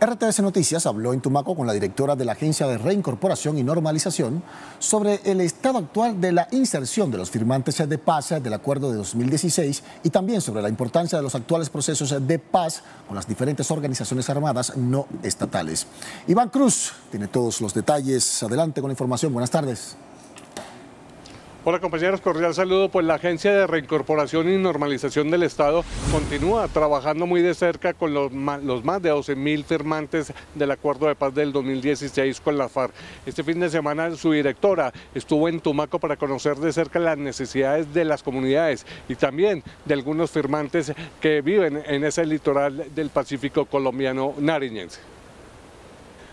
RTVC Noticias habló en Tumaco con la directora de la Agencia de Reincorporación y Normalización sobre el estado actual de la inserción de los firmantes de paz del acuerdo de 2016 y también sobre la importancia de los actuales procesos de paz con las diferentes organizaciones armadas no estatales. Iván Cruz tiene todos los detalles. Adelante con la información. Buenas tardes. Hola compañeros, cordial saludo. Pues la Agencia de Reincorporación y Normalización del Estado continúa trabajando muy de cerca con los más, de 12 mil firmantes del Acuerdo de Paz del 2016 con la FARC. Este fin de semana su directora estuvo en Tumaco para conocer de cerca las necesidades de las comunidades y también de algunos firmantes que viven en ese litoral del Pacífico colombiano nariñense.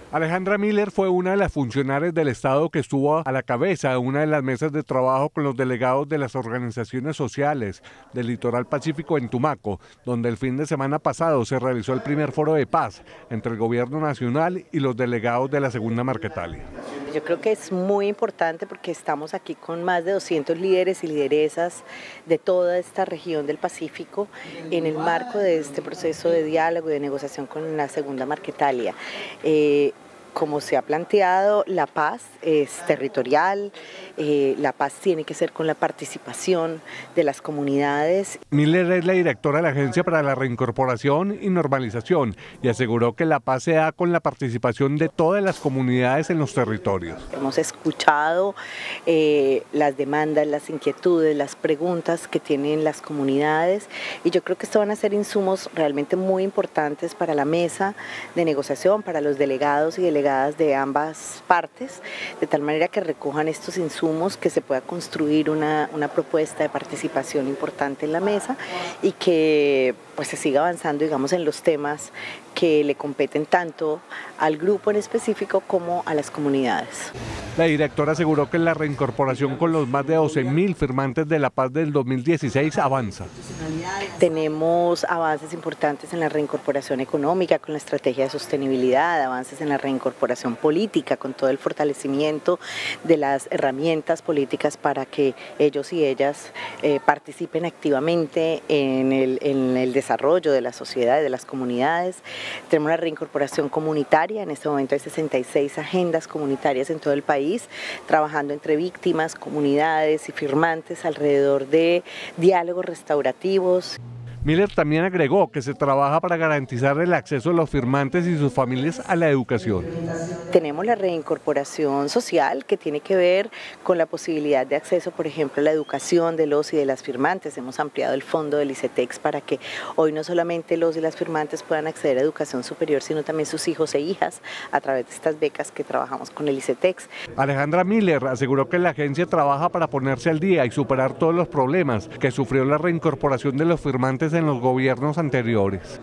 Alejandra Miller fue una de las funcionarias del Estado que estuvo a la cabeza de una de las mesas de trabajo con los delegados de las organizaciones sociales del litoral pacífico en Tumaco, donde el fin de semana pasado se realizó el primer foro de paz entre el gobierno nacional y los delegados de la segunda Marquetalia. Yo creo que es muy importante porque estamos aquí con más de 200 líderes y lideresas de toda esta región del Pacífico en el marco de este proceso de diálogo y de negociación con la segunda Marquetalia. Eh, como se ha planteado, la paz es territorial, eh, la paz tiene que ser con la participación de las comunidades. Miller es la directora de la Agencia para la Reincorporación y Normalización y aseguró que la paz se da con la participación de todas las comunidades en los territorios. Hemos escuchado eh, las demandas, las inquietudes, las preguntas que tienen las comunidades y yo creo que esto van a ser insumos realmente muy importantes para la mesa de negociación, para los delegados y de ambas partes, de tal manera que recojan estos insumos, que se pueda construir una, una propuesta de participación importante en la mesa y que pues se siga avanzando, digamos, en los temas que le competen tanto al grupo en específico como a las comunidades. La directora aseguró que la reincorporación con los más de 12.000 firmantes de la paz del 2016 avanza. Tenemos avances importantes en la reincorporación económica con la estrategia de sostenibilidad, avances en la reincorporación política con todo el fortalecimiento de las herramientas políticas para que ellos y ellas eh, participen activamente en el, desarrollo de la sociedad y de las comunidades. Tenemos la reincorporación comunitaria, en este momento hay 66 agendas comunitarias en todo el país, trabajando entre víctimas, comunidades y firmantes alrededor de diálogos restaurativos. antiguos Miller también agregó que se trabaja para garantizar el acceso de los firmantes y sus familias a la educación. Tenemos la reincorporación social que tiene que ver con la posibilidad de acceso, por ejemplo, a la educación de los y de las firmantes. Hemos ampliado el fondo del ICETEX para que hoy no solamente los y las firmantes puedan acceder a educación superior, sino también sus hijos e hijas a través de estas becas que trabajamos con el ICETEX. Alejandra Miller aseguró que la agencia trabaja para ponerse al día y superar todos los problemas que sufrió la reincorporación de los firmantes en los gobiernos anteriores.